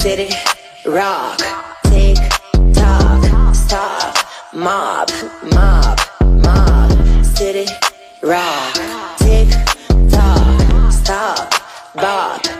city, rock, tick, tock, stop, mob, mob, mob, city, rock, tick, tock, stop, bop,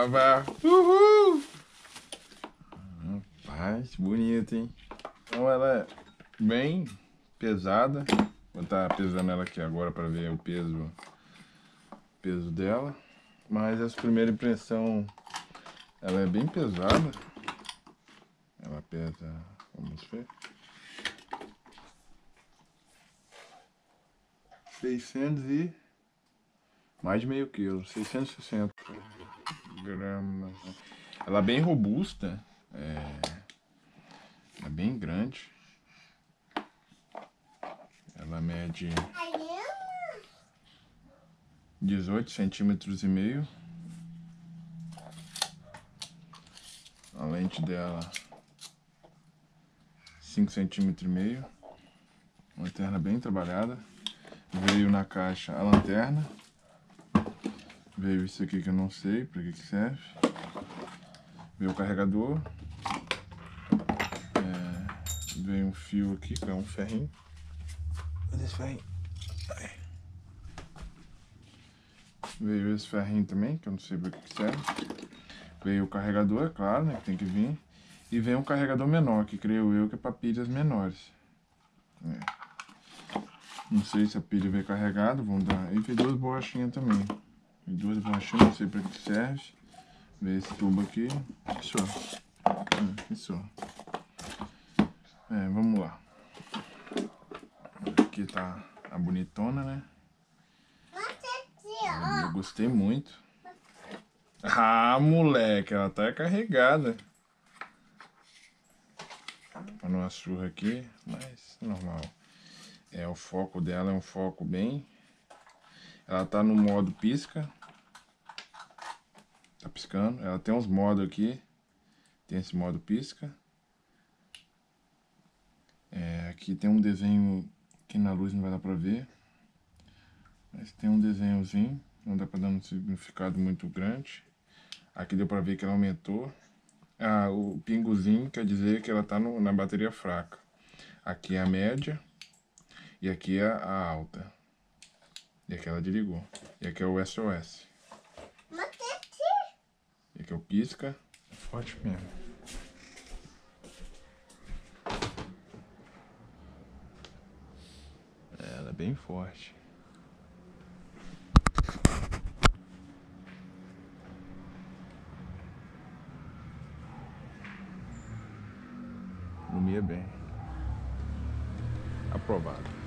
Caramba! Uhul! Rapaz, bonita, hein? Então ela é bem pesada. Vou estar pesando ela aqui agora para ver o peso, peso dela. Mas essa primeira impressão, ela é bem pesada. Ela pesa, vamos ver. 600 e mais de meio quilo, 660 gramas. Ela é bem robusta, é, é bem grande. Ela mede 18 centímetros e meio. A lente dela 5 centímetros e meio. Lanterna bem trabalhada. Veio na caixa a lanterna. Veio isso aqui que eu não sei para que, que serve. Veio o carregador. É, veio um fio aqui, que é um ferrinho. Cadê esse ferrinho? Ai. Veio esse ferrinho também, que eu não sei para que, que serve. Veio o carregador, é claro, né? Que tem que vir. E vem um carregador menor, que creio eu que é para pilhas menores. É. Não sei se a pilha veio carregada, vamos dar. E veio duas borrachinhas também. Duas borrachinhas, não sei para que serve. Veio esse tubo aqui. Isso, é, isso. É, vamos lá. Aqui tá a bonitona, né? Eu gostei muito. Ah, moleque, ela tá carregada. Pra não surra aqui, mas normal. É, o foco dela é um foco bem... Ela tá no modo pisca. Tá piscando. Ela tem uns modos aqui. Tem esse modo pisca. É, aqui tem um desenho que na luz não vai dar pra ver. Mas tem um desenhozinho. Não dá pra dar um significado muito grande. Aqui deu pra ver que ela aumentou. Ah, o pingozinho quer dizer que ela tá no, na bateria fraca. Aqui é a média. E aqui é a alta. E aqui ela desligou. E aqui é o SOS. É o pisca. É forte mesmo. É, ela é bem forte. Lumia bem. Aprovado.